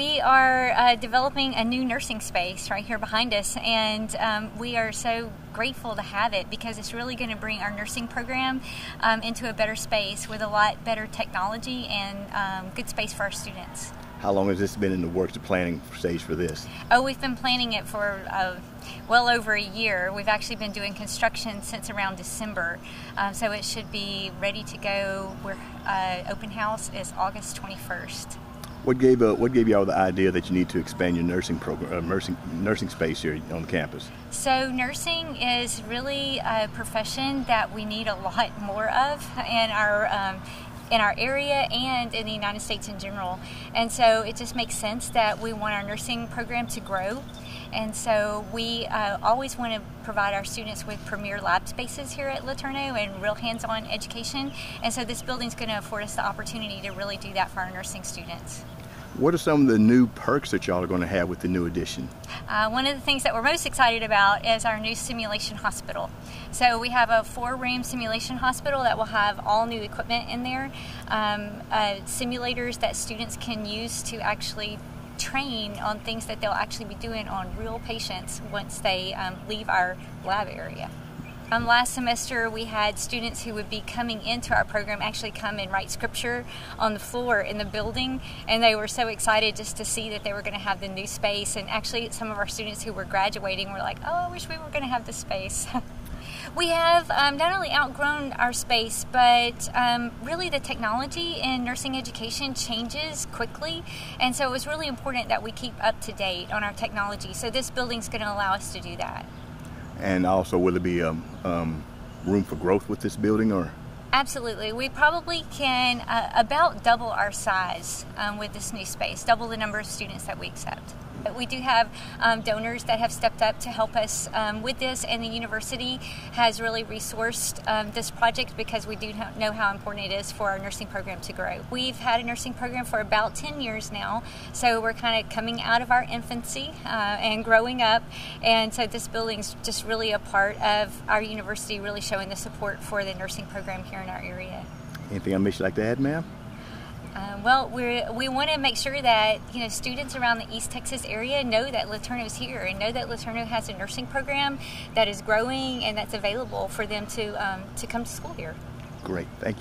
We are uh, developing a new nursing space right here behind us, and um, we are so grateful to have it because it's really going to bring our nursing program um, into a better space with a lot better technology and um, good space for our students. How long has this been in the works, the planning stage for this? Oh, we've been planning it for uh, well over a year. We've actually been doing construction since around December, um, so it should be ready to go. We're, uh, open house is August 21st. What gave uh, what gave y'all the idea that you need to expand your nursing program, uh, nursing nursing space here on the campus? So nursing is really a profession that we need a lot more of in our um, in our area and in the United States in general. And so it just makes sense that we want our nursing program to grow. And so we uh, always want to provide our students with premier lab spaces here at LeTourneau and real hands-on education. And so this building is going to afford us the opportunity to really do that for our nursing students. What are some of the new perks that y'all are going to have with the new addition? Uh, one of the things that we're most excited about is our new simulation hospital. So we have a four-room simulation hospital that will have all new equipment in there, um, uh, simulators that students can use to actually train on things that they'll actually be doing on real patients once they um, leave our lab area. Um, last semester, we had students who would be coming into our program actually come and write scripture on the floor in the building, and they were so excited just to see that they were going to have the new space. And actually, some of our students who were graduating were like, "Oh, I wish we were going to have the space." we have um, not only outgrown our space, but um, really the technology in nursing education changes quickly, and so it was really important that we keep up to date on our technology. So this building is going to allow us to do that. And also, will there be um, um, room for growth with this building, or? Absolutely. We probably can uh, about double our size um, with this new space, double the number of students that we accept. But We do have um, donors that have stepped up to help us um, with this, and the university has really resourced um, this project because we do know how important it is for our nursing program to grow. We've had a nursing program for about 10 years now, so we're kind of coming out of our infancy uh, and growing up, and so this building's just really a part of our university really showing the support for the nursing program here in our area. Anything I missed you'd like to add, ma'am? Um, well, we we want to make sure that you know students around the East Texas area know that LeTourneau is here and know that LeTourneau has a nursing program that is growing and that's available for them to um, to come to school here. Great, thank you.